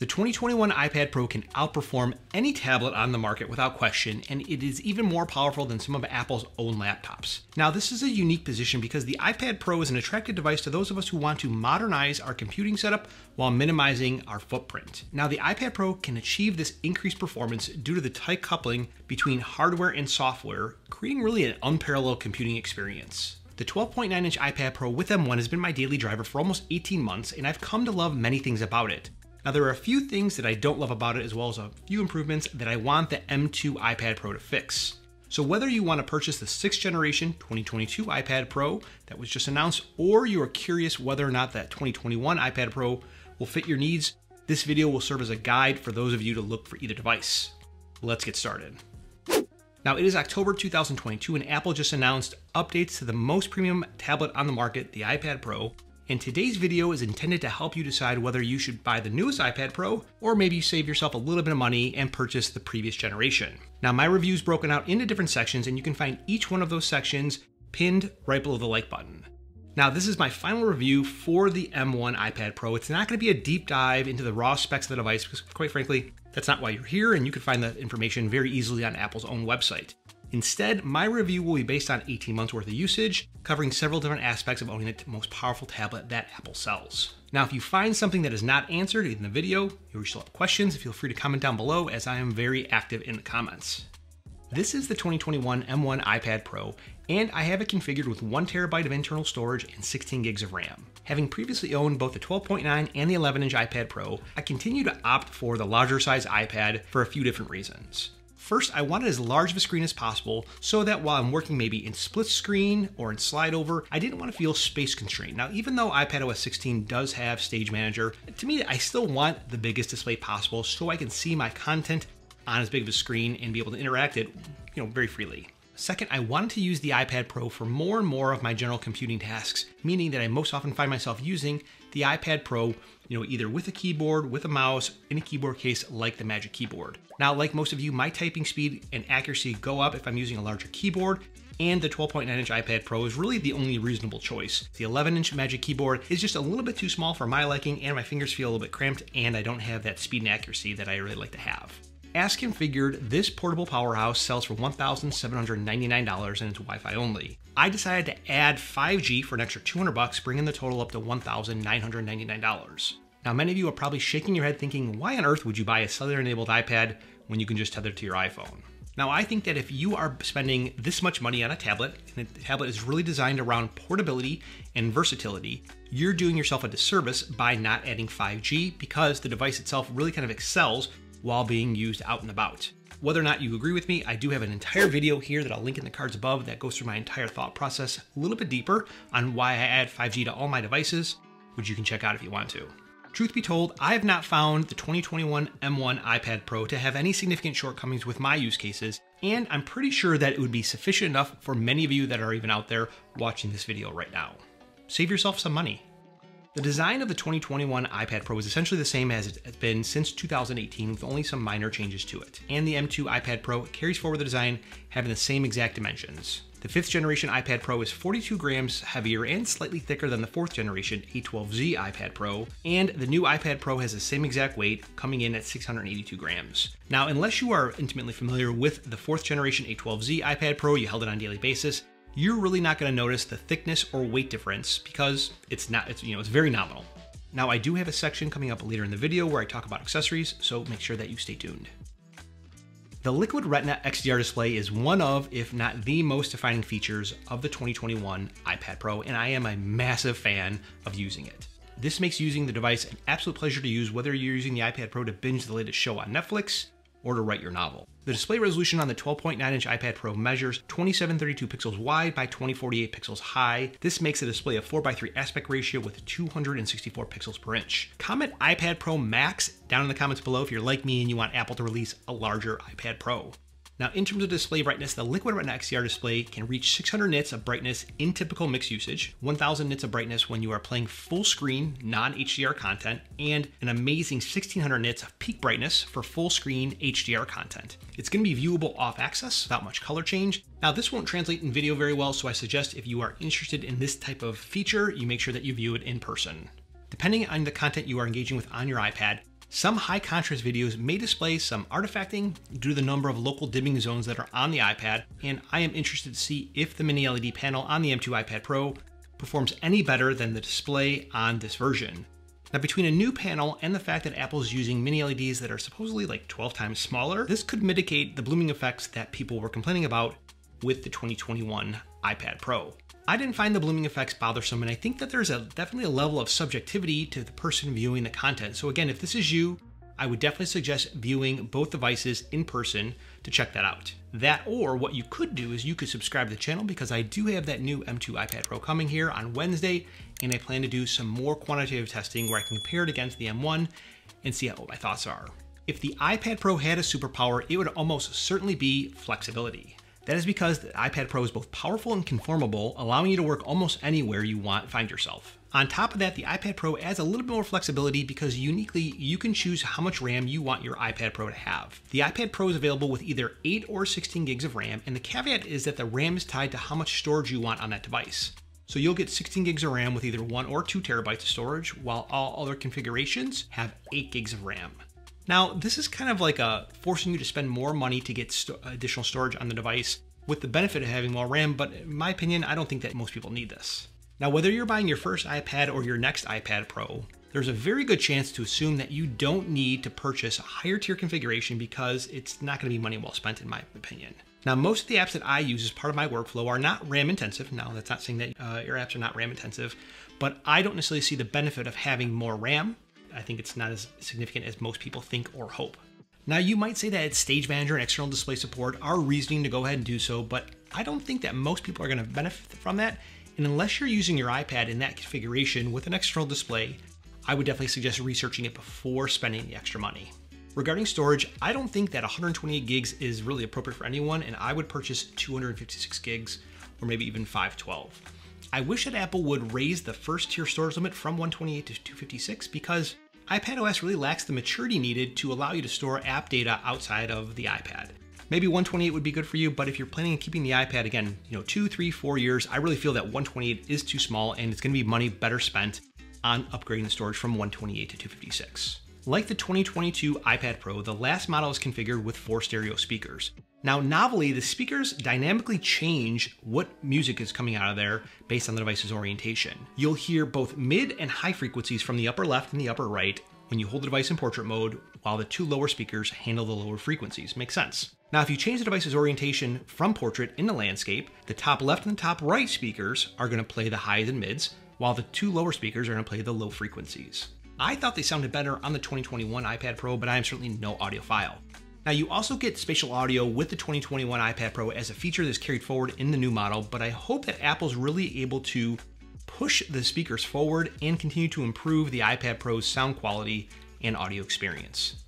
The 2021 iPad Pro can outperform any tablet on the market without question, and it is even more powerful than some of Apple's own laptops. Now, this is a unique position because the iPad Pro is an attractive device to those of us who want to modernize our computing setup while minimizing our footprint. Now, the iPad Pro can achieve this increased performance due to the tight coupling between hardware and software, creating really an unparalleled computing experience. The 12.9 inch iPad Pro with M1 has been my daily driver for almost 18 months, and I've come to love many things about it. Now, there are a few things that I don't love about it, as well as a few improvements that I want the M2 iPad Pro to fix. So, whether you want to purchase the 6th generation 2022 iPad Pro that was just announced, or you are curious whether or not that 2021 iPad Pro will fit your needs, this video will serve as a guide for those of you to look for either device. Let's get started. Now, it is October 2022, and Apple just announced updates to the most premium tablet on the market, the iPad Pro, and today's video is intended to help you decide whether you should buy the newest iPad Pro or maybe save yourself a little bit of money and purchase the previous generation. Now my review is broken out into different sections and you can find each one of those sections pinned right below the like button. Now this is my final review for the M1 iPad Pro. It's not going to be a deep dive into the raw specs of the device because quite frankly, that's not why you're here and you can find that information very easily on Apple's own website. Instead, my review will be based on 18 months worth of usage, covering several different aspects of owning the most powerful tablet that Apple sells. Now, if you find something that is not answered in the video, or you still have questions, feel free to comment down below as I am very active in the comments. This is the 2021 M1 iPad Pro, and I have it configured with 1TB of internal storage and 16 gigs of RAM. Having previously owned both the 12.9 and the 11 inch iPad Pro, I continue to opt for the larger size iPad for a few different reasons. First, I want it as large of a screen as possible so that while I'm working maybe in split screen or in slide over, I didn't want to feel space constrained. Now, even though iPadOS 16 does have Stage Manager, to me, I still want the biggest display possible so I can see my content on as big of a screen and be able to interact it, you know, very freely. Second, I wanted to use the iPad Pro for more and more of my general computing tasks, meaning that I most often find myself using the iPad Pro, you know, either with a keyboard, with a mouse, in a keyboard case like the Magic Keyboard. Now, like most of you, my typing speed and accuracy go up if I'm using a larger keyboard, and the 12.9 inch iPad Pro is really the only reasonable choice. The 11 inch Magic Keyboard is just a little bit too small for my liking, and my fingers feel a little bit cramped, and I don't have that speed and accuracy that I really like to have. As configured, this portable powerhouse sells for $1,799 and it's Wi-Fi only. I decided to add 5G for an extra 200 bucks, bringing the total up to $1,999. Now, many of you are probably shaking your head thinking, why on earth would you buy a cellular enabled iPad when you can just tether to your iPhone? Now, I think that if you are spending this much money on a tablet, and the tablet is really designed around portability and versatility, you're doing yourself a disservice by not adding 5G because the device itself really kind of excels while being used out and about. Whether or not you agree with me, I do have an entire video here that I'll link in the cards above that goes through my entire thought process a little bit deeper on why I add 5G to all my devices, which you can check out if you want to. Truth be told, I have not found the 2021 M1 iPad Pro to have any significant shortcomings with my use cases, and I'm pretty sure that it would be sufficient enough for many of you that are even out there watching this video right now. Save yourself some money. The design of the 2021 iPad Pro is essentially the same as it's been since 2018 with only some minor changes to it. And the M2 iPad Pro carries forward the design having the same exact dimensions. The fifth generation iPad Pro is 42 grams heavier and slightly thicker than the fourth generation A12Z iPad Pro, and the new iPad Pro has the same exact weight, coming in at 682 grams. Now, unless you are intimately familiar with the fourth generation A12Z iPad Pro, you held it on a daily basis, you're really not going to notice the thickness or weight difference because it's not, it's, you know, it's very nominal. Now I do have a section coming up later in the video where I talk about accessories, so make sure that you stay tuned. The Liquid Retina XDR display is one of, if not the most defining features of the 2021 iPad Pro, and I am a massive fan of using it. This makes using the device an absolute pleasure to use whether you're using the iPad Pro to binge the latest show on Netflix, or to write your novel. The display resolution on the 12.9 inch iPad Pro measures 2732 pixels wide by 2048 pixels high. This makes a display a 4x3 aspect ratio with 264 pixels per inch. Comment iPad Pro Max down in the comments below if you're like me and you want Apple to release a larger iPad Pro. Now, in terms of display brightness, the Liquid Retina XDR display can reach 600 nits of brightness in typical mixed usage, 1000 nits of brightness when you are playing full screen, non HDR content, and an amazing 1600 nits of peak brightness for full screen HDR content. It's going to be viewable off axis without much color change. Now, this won't translate in video very well, so I suggest if you are interested in this type of feature, you make sure that you view it in person. Depending on the content you are engaging with on your iPad, Some high contrast videos may display some artifacting due to the number of local dimming zones that are on the iPad, and I am interested to see if the mini LED panel on the M2 iPad Pro performs any better than the display on this version. Now, between a new panel and the fact that Apple is using mini LEDs that are supposedly like 12 times smaller, this could mitigate the blooming effects that people were complaining about with the 2021 iPad Pro. I didn't find the blooming effects bothersome, and I think that there's a definitely a level of subjectivity to the person viewing the content. So again, if this is you, I would definitely suggest viewing both devices in person to check that out. That or what you could do is you could subscribe to the channel because I do have that new M2 iPad Pro coming here on Wednesday, and I plan to do some more quantitative testing where I can compare it against the M1 and see what my thoughts are. If the iPad Pro had a superpower, it would almost certainly be flexibility. That is because the iPad Pro is both powerful and conformable, allowing you to work almost anywhere you want find yourself. On top of that, the iPad Pro adds a little bit more flexibility because uniquely you can choose how much RAM you want your iPad Pro to have. The iPad Pro is available with either 8 or 16 gigs of RAM, and the caveat is that the RAM is tied to how much storage you want on that device. So you'll get 16 gigs of RAM with either 1 or 2 terabytes of storage, while all other configurations have 8 gigs of RAM. Now, this is kind of like a forcing you to spend more money to get st additional storage on the device with the benefit of having more RAM, but in my opinion, I don't think that most people need this. Now, whether you're buying your first iPad or your next iPad Pro, there's a very good chance to assume that you don't need to purchase a higher tier configuration because it's not going to be money well spent, in my opinion. Now, most of the apps that I use as part of my workflow are not RAM intensive. Now, that's not saying that uh, your apps are not RAM intensive, but I don't necessarily see the benefit of having more RAM I think it's not as significant as most people think or hope. Now, you might say that Stage Manager and external display support are reasoning to go ahead and do so, but I don't think that most people are going to benefit from that. And unless you're using your iPad in that configuration with an external display, I would definitely suggest researching it before spending the extra money. Regarding storage, I don't think that 128 gigs is really appropriate for anyone, and I would purchase 256 gigs or maybe even 512. I wish that Apple would raise the first tier storage limit from 128 to 256 because iPadOS really lacks the maturity needed to allow you to store app data outside of the iPad. Maybe 128 would be good for you, but if you're planning on keeping the iPad again, you know, two, three, four years, I really feel that 128 is too small and it's gonna be money better spent on upgrading the storage from 128 to 256. Like the 2022 iPad Pro, the last model is configured with four stereo speakers. Now, novelly, the speakers dynamically change what music is coming out of there based on the device's orientation. You'll hear both mid and high frequencies from the upper left and the upper right when you hold the device in portrait mode, while the two lower speakers handle the lower frequencies. Makes sense. Now, if you change the device's orientation from portrait into landscape, the top left and the top right speakers are going to play the highs and mids, while the two lower speakers are to play the low frequencies. I thought they sounded better on the 2021 iPad Pro, but I am certainly no audiophile. Now you also get spatial audio with the 2021 iPad Pro as a feature that's carried forward in the new model, but I hope that Apple's really able to push the speakers forward and continue to improve the iPad Pro's sound quality and audio experience.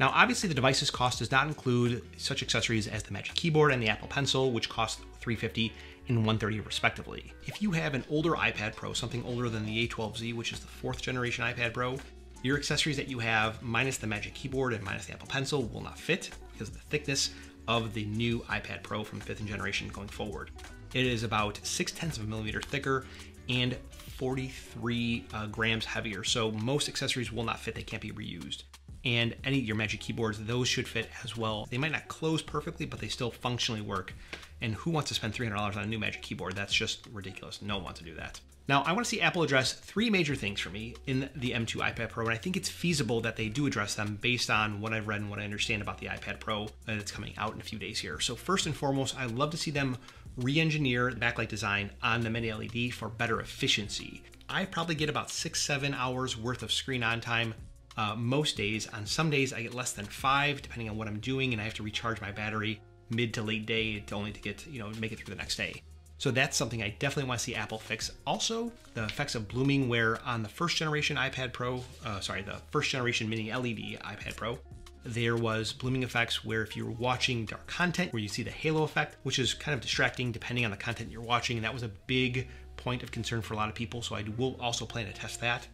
Now, obviously, the device's cost does not include such accessories as the Magic Keyboard and the Apple Pencil, which cost 350 and 130 respectively. If you have an older iPad Pro, something older than the A12Z, which is the fourth generation iPad Pro, your accessories that you have, minus the Magic Keyboard and minus the Apple Pencil, will not fit because of the thickness of the new iPad Pro from fifth generation going forward. It is about six tenths of a millimeter thicker and 43 uh, grams heavier. So most accessories will not fit; they can't be reused. And any of your Magic keyboards, those should fit as well. They might not close perfectly, but they still functionally work. And who wants to spend $300 on a new Magic keyboard? That's just ridiculous. No one wants to do that. Now, I want to see Apple address three major things for me in the M2 iPad Pro, and I think it's feasible that they do address them based on what I've read and what I understand about the iPad Pro uh, that's coming out in a few days here. So, first and foremost, I'd love to see them re engineer the backlight design on the mini LED for better efficiency. I probably get about six, seven hours worth of screen on time uh, most days. On some days, I get less than five, depending on what I'm doing, and I have to recharge my battery mid to late day to only to get, you know, make it through the next day. So that's something I definitely want to see Apple fix. Also, the effects of blooming, where on the first generation iPad Pro, uh, sorry, the first generation mini LED iPad Pro, there was blooming effects where if you're watching dark content, where you see the halo effect, which is kind of distracting depending on the content you're watching, and that was a big point of concern for a lot of people. So I will also plan to test that.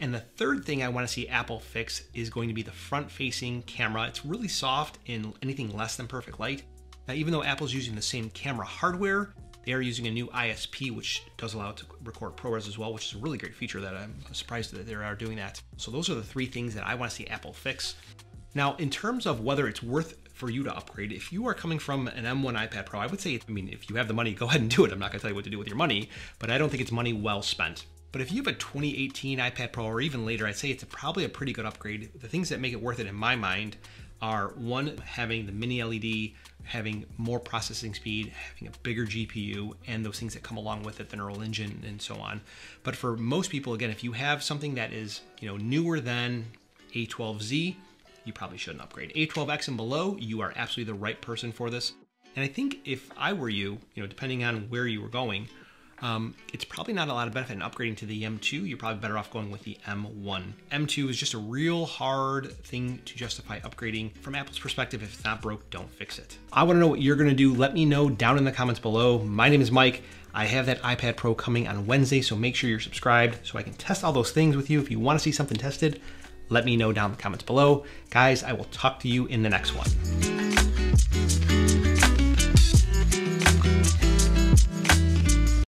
And the third thing I want to see Apple fix is going to be the front facing camera. It's really soft in anything less than perfect light. Now, even though Apple's using the same camera hardware, They are using a new ISP, which does allow it to record ProRes as well, which is a really great feature that I'm surprised that they are doing that. So those are the three things that I want to see Apple fix. Now, in terms of whether it's worth for you to upgrade, if you are coming from an M1 iPad Pro, I would say, I mean, if you have the money, go ahead and do it. I'm not going to tell you what to do with your money, but I don't think it's money well spent. But if you have a 2018 iPad Pro or even later, I'd say it's a, probably a pretty good upgrade. The things that make it worth it in my mind are one, having the mini LED, having more processing speed, having a bigger GPU, and those things that come along with it, the neural engine and so on. But for most people, again, if you have something that is you know newer than A12Z, you probably shouldn't upgrade. A12X and below, you are absolutely the right person for this. And I think if I were you, you know, depending on where you were going, um, it's probably not a lot of benefit in upgrading to the M2. You're probably better off going with the M1. M2 is just a real hard thing to justify upgrading. From Apple's perspective, if it's not broke, don't fix it. I want to know what you're to do. Let me know down in the comments below. My name is Mike. I have that iPad Pro coming on Wednesday, so make sure you're subscribed so I can test all those things with you. If you want to see something tested, let me know down in the comments below. Guys, I will talk to you in the next one.